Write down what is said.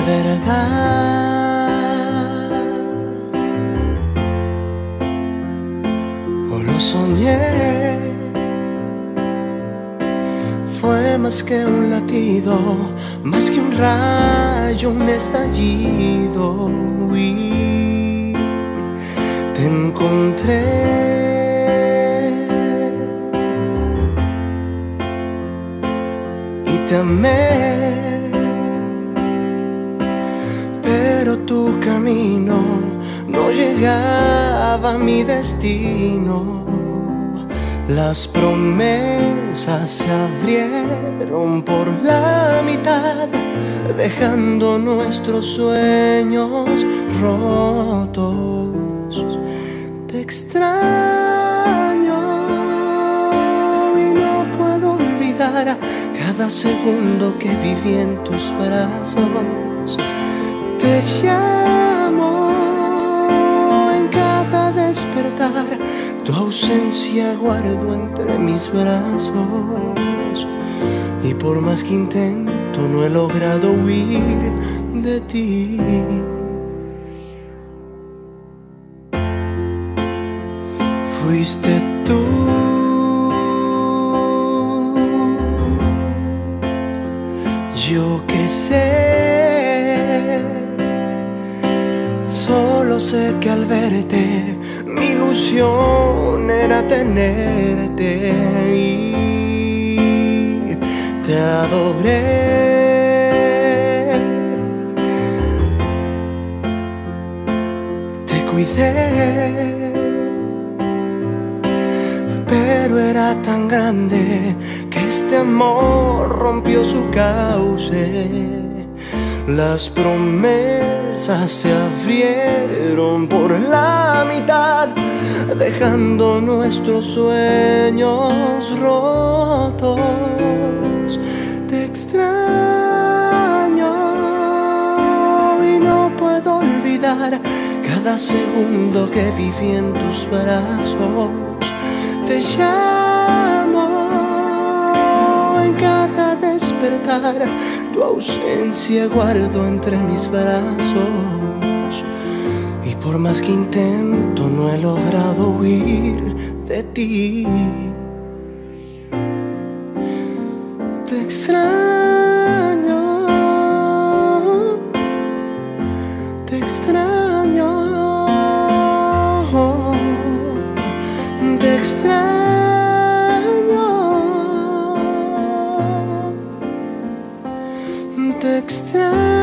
verdad. O lo soñé. Fue más que un latido, más que un rayo, un estallido. Y te encontré. Te amé. No llegaba a mi destino. Las promesas se abrieron por la mitad, dejando nuestros sueños rotos. Te extraño y no puedo olvidar cada segundo que viví en tus brazos. Te llamo tu ausencia guardo entre mis brazos. Y por más que intento, no he logrado huir de ti. Fuiste tú. Sé que al verte mi ilusión era tenerte y te adoré. Te cuidé pero era tan grande que este amor rompió su cauce. Las promesas se abrieron por la mitad, dejando nuestros sueños rotos. Te extraño y no puedo olvidar cada segundo que viví en tus brazos te llamo en cada tu ausencia guardo entre mis brazos. Y por más que intento, no he logrado huir de ti. Te extraño, te extraño. Te extraño, te extraño.